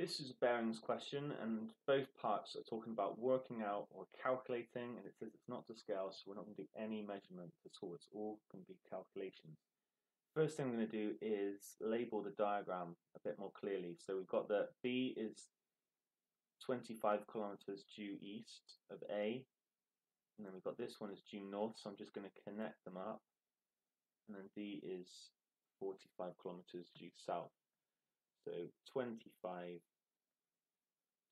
This is bearings question, and both parts are talking about working out or calculating, and it says it's not to scale, so we're not going to do any measurement at all. It's all going to be calculations. First thing I'm going to do is label the diagram a bit more clearly. So we've got that B is 25 kilometers due east of A, and then we've got this one is due north, so I'm just going to connect them up, and then D is 45 kilometers due south. So 25,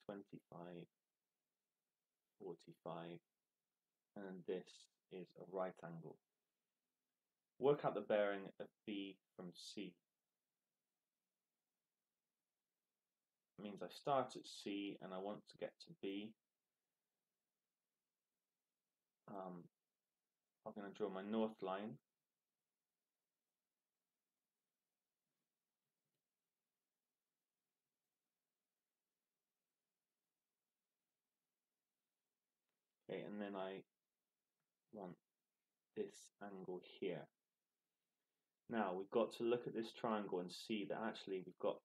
25, 45, and this is a right angle. Work out the bearing of B from C. Means I start at C and I want to get to B. Um, I'm going to draw my north line Okay, and then I want this angle here. Now we've got to look at this triangle and see that actually we've got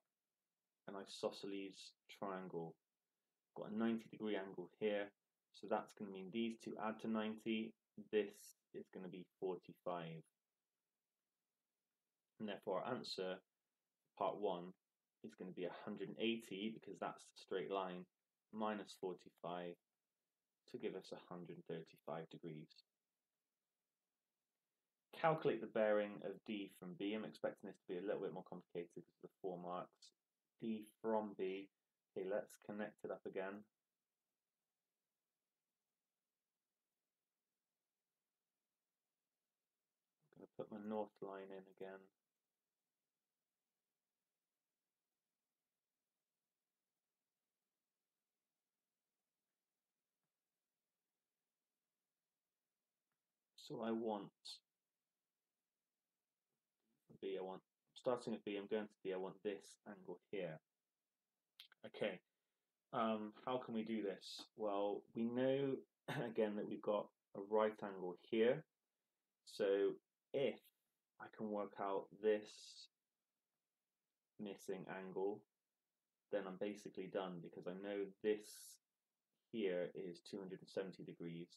an isosceles triangle. We've got a 90 degree angle here, so that's going to mean these two add to 90. This is going to be 45. And therefore our answer, part 1, is going to be 180 because that's the straight line, minus 45 to give us 135 degrees. Calculate the bearing of D from B. I'm expecting this to be a little bit more complicated because of the four marks. D from B. Okay, let's connect it up again. I'm going to put my north line in again. So I want B, I want, starting at B, I'm going to D, I want this angle here. Okay, um, how can we do this? Well, we know again that we've got a right angle here. So if I can work out this missing angle, then I'm basically done because I know this here is 270 degrees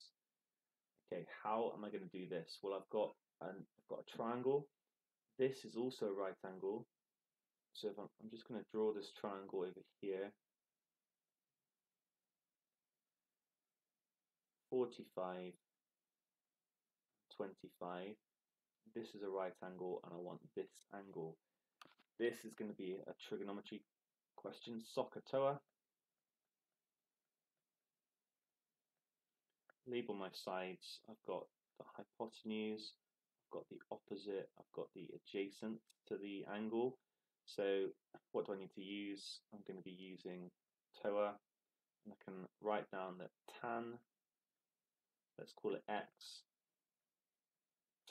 Okay, how am I going to do this? Well, I've got an, I've got a triangle. This is also a right angle. So I'm, I'm just going to draw this triangle over here. 45, 25. This is a right angle and I want this angle. This is going to be a trigonometry question, SOHCAHTOA. Label my sides. I've got the hypotenuse, I've got the opposite, I've got the adjacent to the angle. So what do I need to use? I'm going to be using TOA and I can write down that tan, let's call it x,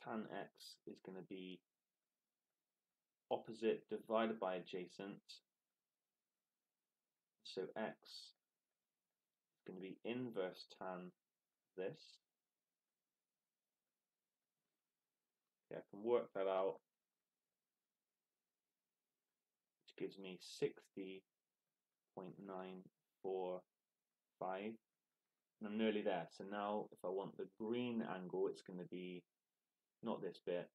tan x is going to be opposite divided by adjacent. So x is going to be inverse tan this. Okay, I can work that out, which gives me 60.945. And I'm nearly there. So now if I want the green angle, it's going to be not this bit,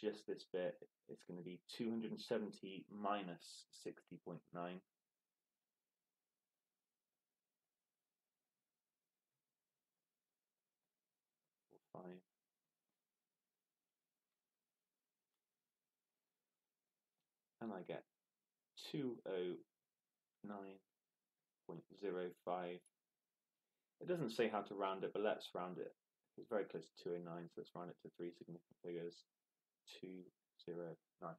just this bit. It's going to be 270 minus 60.9. And I get 209.05. It doesn't say how to round it, but let's round it. It's very close to 209, so let's round it to three significant figures. 209.